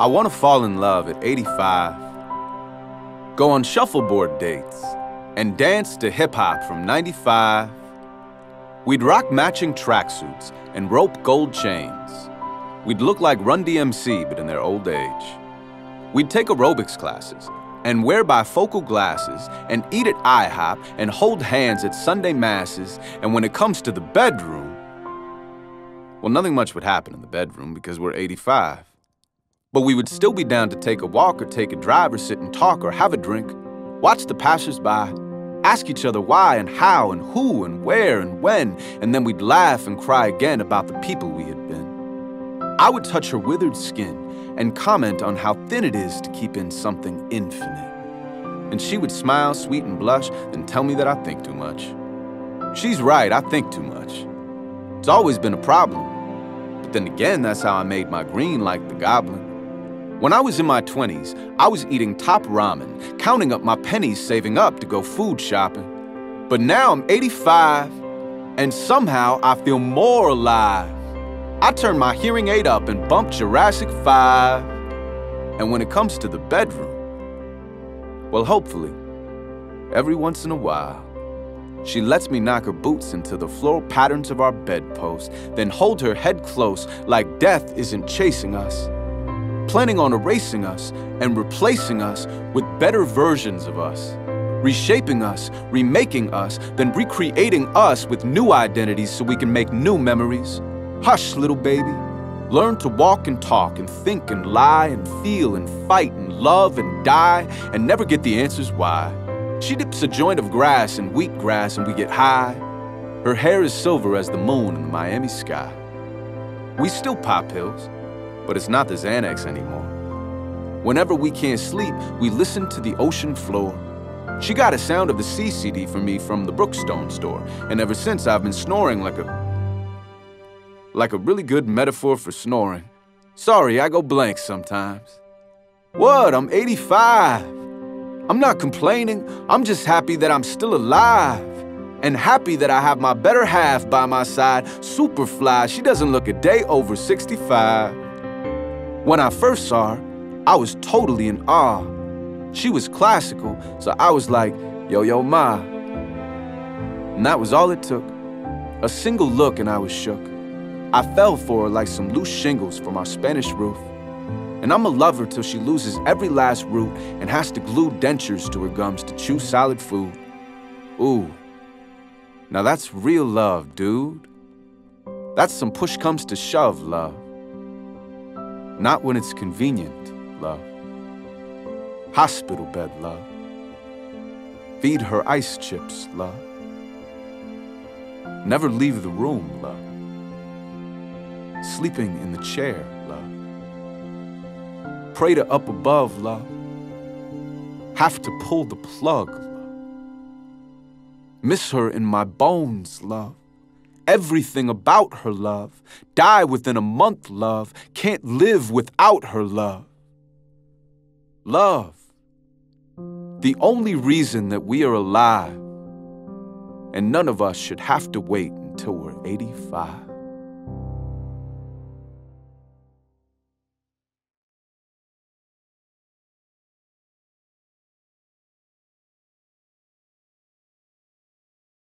I want to fall in love at 85, go on shuffleboard dates, and dance to hip hop from 95. We'd rock matching tracksuits and rope gold chains. We'd look like Run DMC, but in their old age. We'd take aerobics classes and wear bifocal glasses and eat at IHOP and hold hands at Sunday masses. And when it comes to the bedroom, well, nothing much would happen in the bedroom because we're 85. But we would still be down to take a walk or take a drive or sit and talk or have a drink, watch the passersby, ask each other why and how and who and where and when, and then we'd laugh and cry again about the people we had been. I would touch her withered skin and comment on how thin it is to keep in something infinite. And she would smile, sweet, and blush, and tell me that I think too much. She's right, I think too much. It's always been a problem. But then again, that's how I made my green like the goblin. When I was in my 20s, I was eating top ramen, counting up my pennies saving up to go food shopping. But now I'm 85, and somehow I feel more alive. I turn my hearing aid up and bump Jurassic 5. And when it comes to the bedroom, well, hopefully, every once in a while, she lets me knock her boots into the floral patterns of our bedpost, then hold her head close like death isn't chasing us, planning on erasing us and replacing us with better versions of us, reshaping us, remaking us, then recreating us with new identities so we can make new memories. Hush, little baby. Learn to walk and talk and think and lie and feel and fight and love and die and never get the answers why. She dips a joint of grass in wheatgrass and we get high. Her hair is silver as the moon in the Miami sky. We still pop pills, but it's not the Xanax anymore. Whenever we can't sleep, we listen to the ocean floor. She got a sound of the sea CD for me from the Brookstone store, and ever since I've been snoring like a like a really good metaphor for snoring. Sorry, I go blank sometimes. What? I'm 85. I'm not complaining. I'm just happy that I'm still alive. And happy that I have my better half by my side, Superfly. She doesn't look a day over 65. When I first saw her, I was totally in awe. She was classical, so I was like, yo, yo, ma. And that was all it took. A single look and I was shook. I fell for her like some loose shingles from our Spanish roof. And I'ma love her till she loses every last root and has to glue dentures to her gums to chew solid food. Ooh. Now that's real love, dude. That's some push comes to shove love. Not when it's convenient, love. Hospital bed love. Feed her ice chips, love. Never leave the room, love. Sleeping in the chair, love. Pray to up above, love. Have to pull the plug, love. Miss her in my bones, love. Everything about her, love. Die within a month, love. Can't live without her, love. Love. The only reason that we are alive. And none of us should have to wait until we're 85.